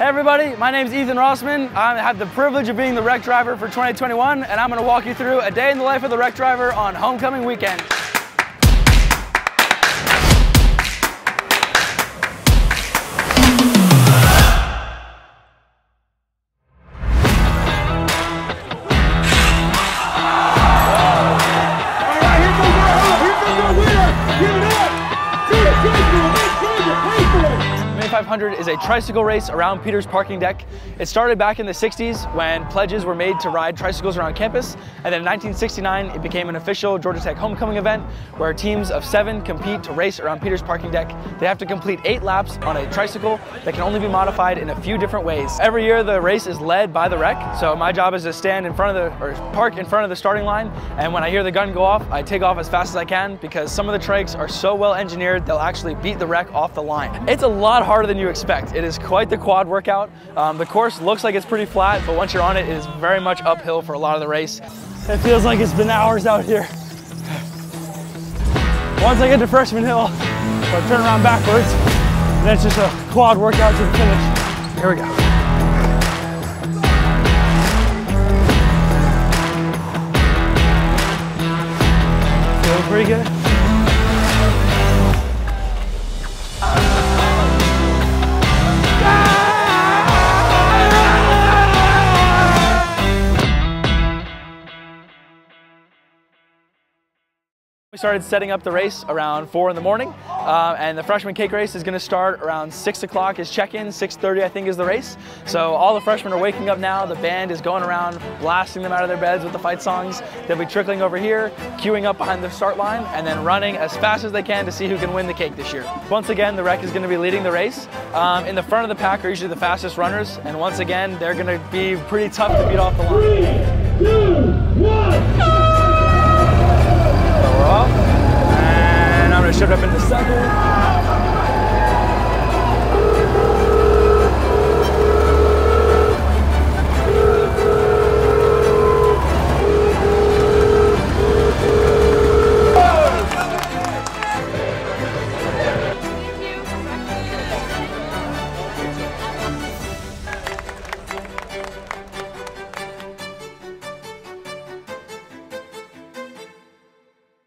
Hey everybody, my name is Ethan Rosman. I have the privilege of being the Reck driver for 2021 and I'm going to walk you through a day in the life of the Reck driver on homecoming weekend. 500 is a tricycle race around Peters parking deck. It started back in the 60s when pledges were made to ride tricycles around campus, and then in 1969 it became an official Georgia Tech homecoming event where teams of seven compete to race around Peters parking deck. They have to complete eight laps on a tricycle that can only be modified in a few different ways. Every year the race is led by the wreck, so my job is to stand in front of the, or park in front of the starting line, and when I hear the gun go off, I take off as fast as I can because some of the trikes are so well engineered they'll actually beat the wreck off the line. It's a lot harder than you expect. It is quite the quad workout. Um, the course looks like it's pretty flat, but once you're on it, it is very much uphill for a lot of the race. It feels like it's been hours out here. Once I get to Freshman Hill, I turn around backwards, then it's just a quad workout to the finish. Here we go. Pretty good. We started setting up the race around 4 in the morning, uh, and the freshman cake race is going to start around 6 o'clock is check-in, 6.30 I think is the race. So all the freshmen are waking up now, the band is going around blasting them out of their beds with the fight songs. They'll be trickling over here, queuing up behind the start line, and then running as fast as they can to see who can win the cake this year. Once again, the wreck is going to be leading the race. Um, in the front of the pack are usually the fastest runners, and once again, they're going to be pretty tough to beat off the line. Three, two, one. And I'm gonna shift up into second.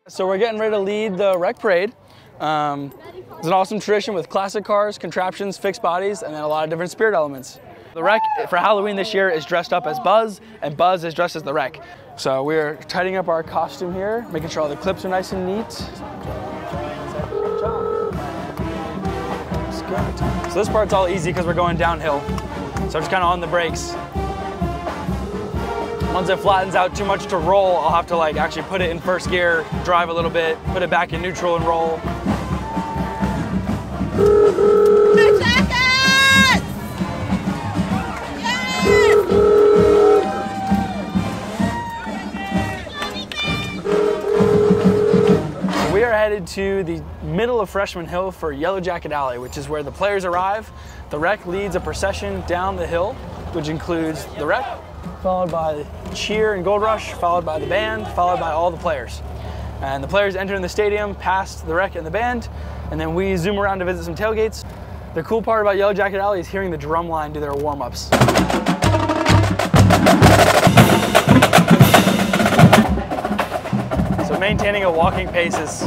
So we're getting ready to lead the Reck parade. Um, it's an awesome tradition with classic cars, contraptions, fixed bodies, and then a lot of different spirit elements. The wreck for Halloween this year is dressed up as Buzz, and Buzz is dressed as the wreck. So we're tidying up our costume here, making sure all the clips are nice and neat. So this part's all easy because we're going downhill. So I'm just kind of on the brakes. Once it flattens out too much to roll, I'll have to like actually put it in first gear, drive a little bit, put it back in neutral and roll. We are headed to the middle of Freshman Hill for Yellow Jacket Alley, which is where the players arrive. The wreck leads a procession down the hill, which includes the wreck, followed by the cheer and gold rush, followed by the band, followed by all the players. And the players enter in the stadium past the wreck and the band, and then we zoom around to visit some tailgates. The cool part about Yellow Jacket Alley is hearing the drum line do their warm-ups. So maintaining a walking pace is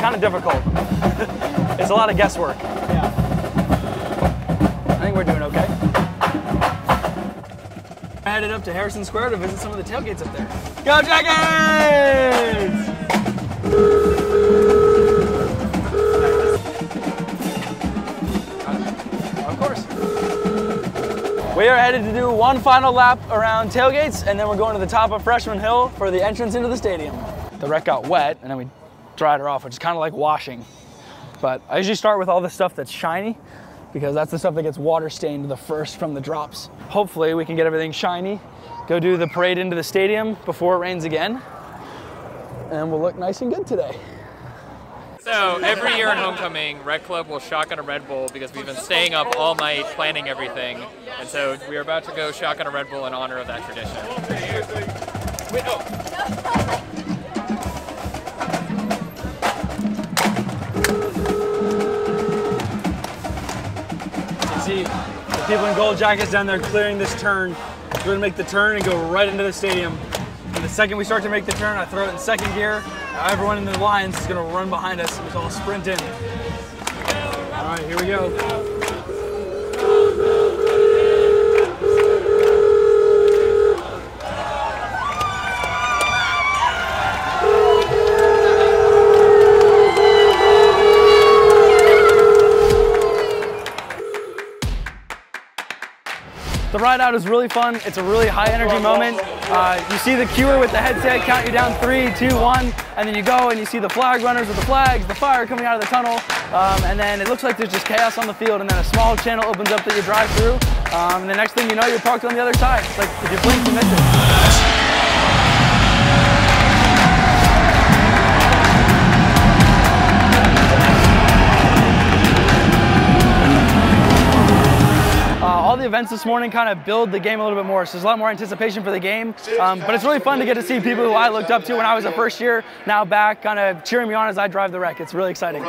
kind of difficult. it's a lot of guesswork. Yeah. I think we're doing okay. I headed up to Harrison Square to visit some of the tailgates up there. Go Jackets! Of course. We are headed to do one final lap around tailgates and then we're going to the top of Freshman Hill for the entrance into the stadium. The wreck got wet and then we dried her off, which is kind of like washing. But I usually start with all the stuff that's shiny because that's the stuff that gets water stained the first from the drops. Hopefully we can get everything shiny, go do the parade into the stadium before it rains again, and we'll look nice and good today. So every year in homecoming, Reck Club will shotgun a Red Bull because we've been staying up all night planning everything. And so we are about to go shotgun a Red Bull in honor of that tradition. Wait, oh. In jackets down there clearing this turn. We're gonna make the turn and go right into the stadium. And the second we start to make the turn, I throw it in second gear. Everyone in the lines is gonna run behind us we all sprint in. All right, here we go. The ride out is really fun. It's a really high energy moment. Uh, you see the queuer with the headset count you down three, two, one, and then you go and you see the flag runners with the flags, the fire coming out of the tunnel, um, and then it looks like there's just chaos on the field, and then a small channel opens up that you drive through, um, and the next thing you know, you're parked on the other side. It's like if you blink, you miss it. Events this morning kind of build the game a little bit more. So there's a lot more anticipation for the game. Um, but it's really fun to get to see people who I looked up to when I was a first year, now back, kind of cheering me on as I drive the wreck. It's really exciting.